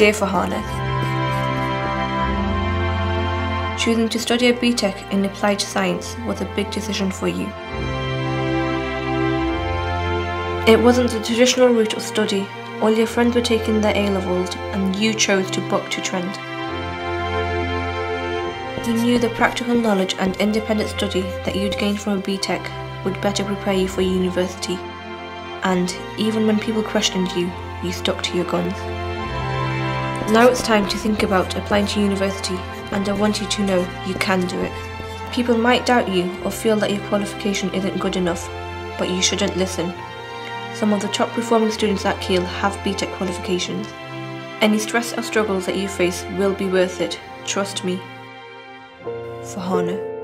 Dear Farhana, Choosing to study a BTEC in applied science was a big decision for you. It wasn't the traditional route of study, all your friends were taking their A-levels and you chose to buck to trend. You knew the practical knowledge and independent study that you'd gained from a BTEC would better prepare you for university. And even when people questioned you, you stuck to your guns. Now it's time to think about applying to university and I want you to know you can do it. People might doubt you or feel that your qualification isn't good enough, but you shouldn't listen. Some of the top performing students at Keele have BTEC qualifications. Any stress or struggles that you face will be worth it, trust me. Farhana.